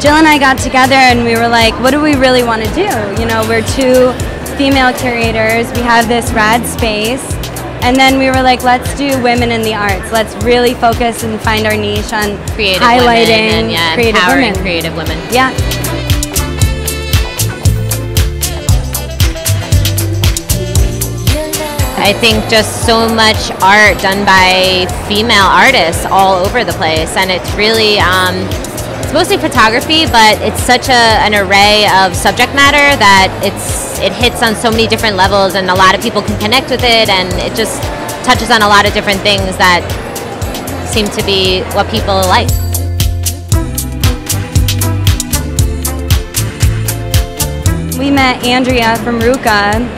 Jill and I got together and we were like, what do we really want to do? You know, we're two female curators. We have this rad space. And then we were like, let's do women in the arts. Let's really focus and find our niche on creative highlighting women and yeah, creative empowering women. creative women. Yeah. I think just so much art done by female artists all over the place, and it's really um, it's mostly photography, but it's such a, an array of subject matter that it's it hits on so many different levels, and a lot of people can connect with it, and it just touches on a lot of different things that seem to be what people like. we met Andrea from RVCA,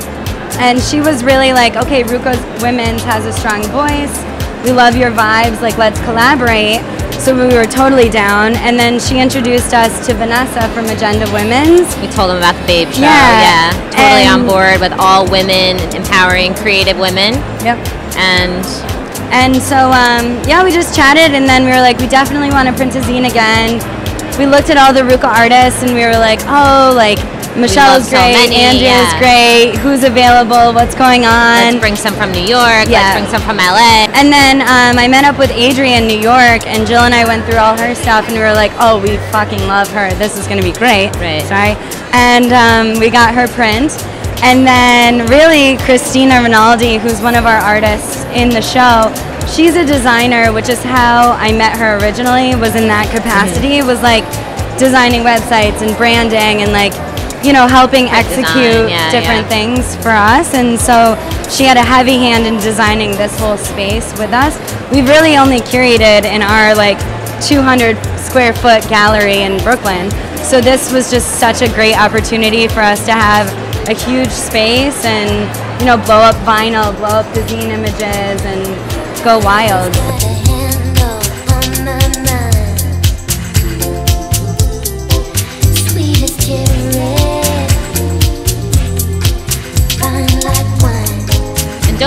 and she was really like, okay, RVCA's Women's has a strong voice. We love your vibes. Like, let's collaborate. So we were totally down. And then she introduced us to Vanessa from Agenda Women's. We told them about the Babe Show. Yeah. Yeah, totally on board with all women, empowering creative women, Yep. and And so, um, yeah, we just chatted, and then we were like, we definitely want to print a zine again. We looked at all the RVCA artists, and we were like, oh, like Michelle's is great, many, Andrea's yeah. great, who's available, what's going on. let's bring some from New York. Yeah. Let's bring some from LA. And then um, I met up with Adrienne in New York, and Jill and I went through all her stuff, and we were like, "Oh, we fucking love her. This is gonna be great." Right. Sorry. And um, we got her print, and then really Christina Rinaldi, who's one of our artists in the show, she's a designer, which is how I met her originally. Was in that capacity. Was like designing websites and branding and like you know helping execute design, yeah, different yeah. things for us. And so she had a heavy hand in designing this whole space with us. We've really only curated in our like 200 square foot gallery in brooklyn. So this was just such a great opportunity for us to have a huge space and you know blow up vinyl blow up the zine images and go wild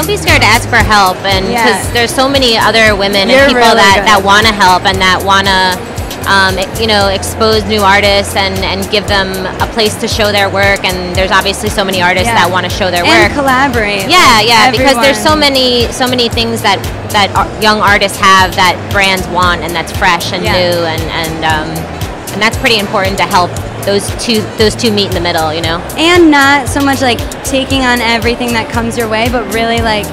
don't be scared to ask for help. And Yeah. because there's so many other women You're and people really that, good. that want to help and that want to, um, you know, expose new artists and, and give them a place to show their work. And there's obviously so many artists Yeah. that want to show their and work. collaborate Yeah, yeah, because there's so many so many things that that young artists have that brands want and that's fresh and Yeah. new and and um, and that's pretty important to help those two those two meet in the middle, you know. and not so much like taking on everything that comes your way, but really like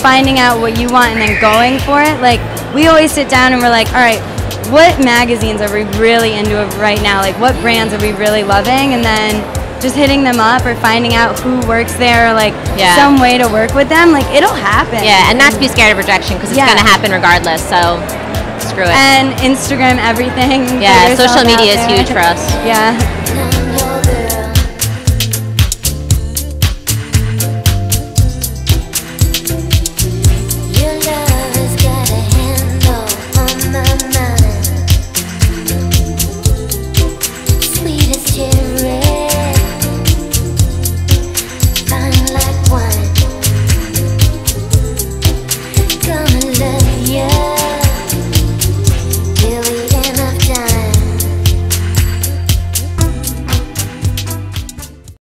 finding out what you want and then going for it. Like we always sit down and we're like, all right, what magazines are we really into right now? Like what brands are we really loving? And then just hitting them up or finding out who works there, or like Yeah. some way to work with them. Like it'll happen. Yeah, and not to be scared of rejection because it's Yeah. going to happen regardless. So screw it. And Instagram everything. Yeah, social media is huge for us. Yeah.